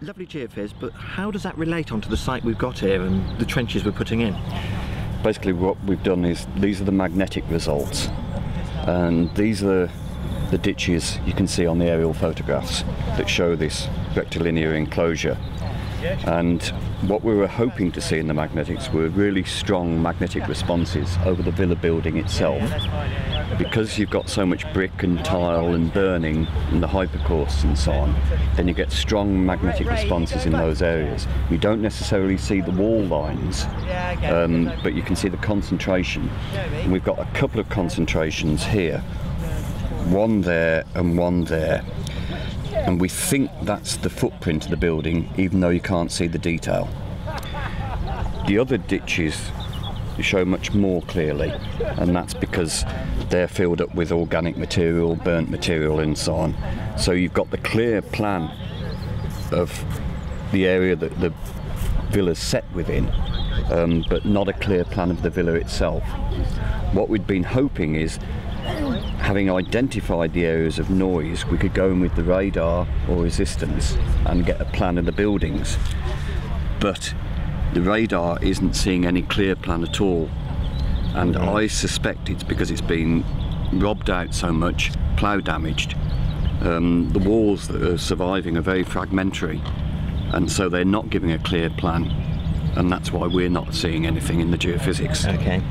lovely geophys, but how does that relate onto the site we've got here and the trenches we're putting in? Basically, what we've done is these are the magnetic results, and these are the ditches you can see on the aerial photographs that show this rectilinear enclosure. And what we were hoping to see in the magnetics were really strong magnetic responses over the villa building itself. Because you've got so much brick and tile and burning and the hypocaust and so on, then you get strong magnetic responses in those areas. You don't necessarily see the wall lines, um, but you can see the concentration. And we've got a couple of concentrations here, one there and one there and we think that's the footprint of the building even though you can't see the detail. The other ditches show much more clearly and that's because they're filled up with organic material, burnt material and so on. So you've got the clear plan of the area that the villa's set within um, but not a clear plan of the villa itself. What we'd been hoping is having identified the areas of noise, we could go in with the radar or resistance and get a plan of the buildings. But the radar isn't seeing any clear plan at all. And mm-hmm. I suspect it's because it's been robbed out so much, plough damaged. Um, the walls that are surviving are very fragmentary, and so they're not giving a clear plan. And that's why we're not seeing anything in the geophysics. Okay.